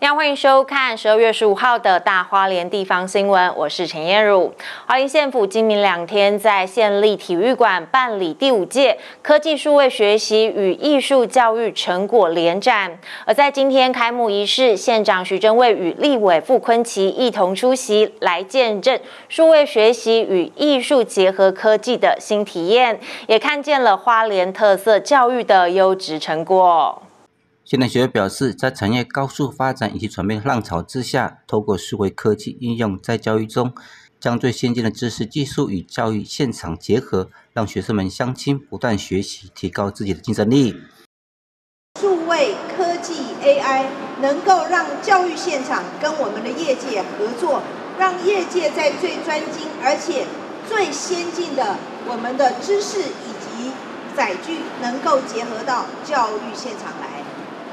大家欢迎收看十二月十五号的大花莲地方新闻，我是陈燕茹。花莲县府今明两天在县立体育馆办理第五届科技数位学习与艺术教育成果联展，而在今天开幕仪式，县长徐正卫与立委傅昆奇一同出席，来见证数位学习与艺术结合科技的新体验，也看见了花莲特色教育的优质成果。现代学表示，在产业高速发展以及传媒浪潮之下，透过数位科技应用在教育中，将最先进的知识技术与教育现场结合，让学生们相亲不断学习，提高自己的竞争力。数位科技 AI 能够让教育现场跟我们的业界合作，让业界在最专精而且最先进的我们的知识以及载具，能够结合到教育现场来。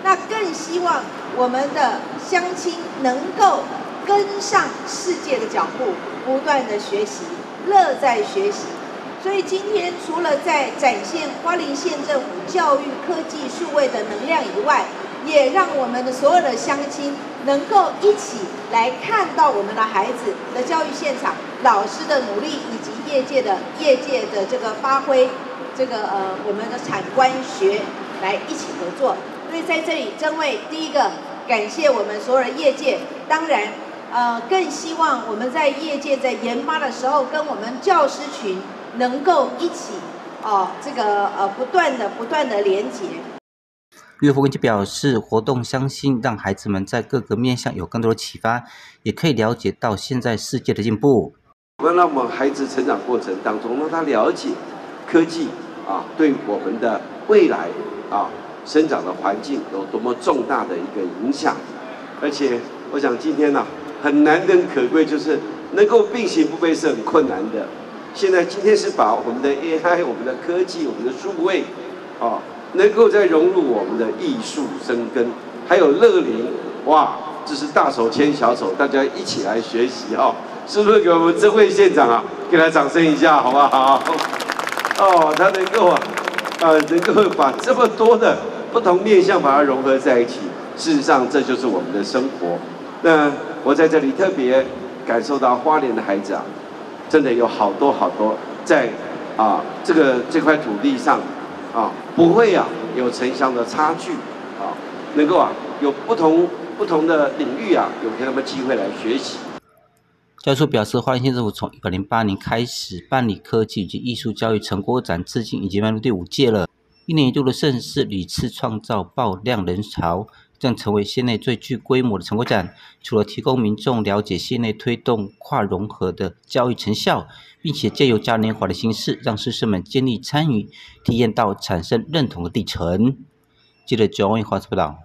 那更希望我们的乡亲能够跟上世界的脚步，不断的学习，乐在学习。所以今天除了在展现花莲县政府教育科技数位的能量以外，也让我们的所有的乡亲能够一起来看到我们的孩子的教育现场，老师的努力以及业界的业界的这个发挥，这个呃我们的产官学来一起合作。所以在这里，真为第一个感谢我们所有的业界，当然，呃，更希望我们在业界在研发的时候，跟我们教师群能够一起，哦，这个呃，不断的、不断的连接。岳父根就表示，活动相信让孩子们在各个面向有更多的启发，也可以了解到现在世界的进步。我们让我们孩子成长过程当中，让他了解科技啊，对我们的未来啊。生长的环境有多么重大的一个影响，而且我想今天呢，很难能可贵，就是能够并行不悖是很困难的。现在今天是把我们的 AI、我们的科技、我们的数位，啊，能够再融入我们的艺术生根，还有乐龄，哇，这是大手牵小手，大家一起来学习哦，是不是给我们这位县长啊，给他掌声一下好不好？哦，他能够啊，啊，能够把这么多的。不同面向把它融合在一起，事实上这就是我们的生活。那我在这里特别感受到花莲的孩子啊，真的有好多好多在啊这个这块土地上啊，不会啊有城乡的差距啊，能够啊有不同不同的领域啊，有给他们机会来学习。教授表示，花莲县政府从一百零八年开始办理科技以及艺术教育成果展，至今已经迈入第五届了。一年一度的盛事屡次创造爆量人潮，将成为县内最具规模的成果展。除了提供民众了解县内推动跨融合的交易成效，并且借由嘉年华的形式，让师生们建立参与、体验到产生认同的历程。记得九月华报道。